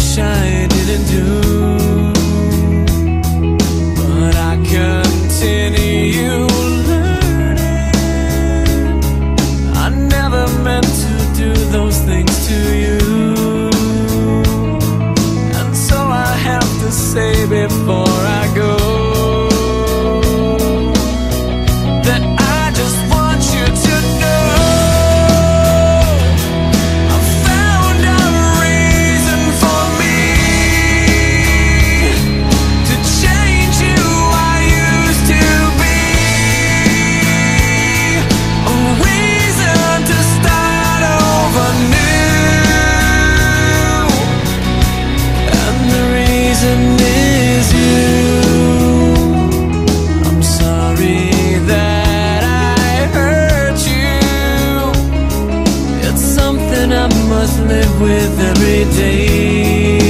wish I didn't do, but I continue learning. I never meant to do those things to you, and so I have to say before. with every day.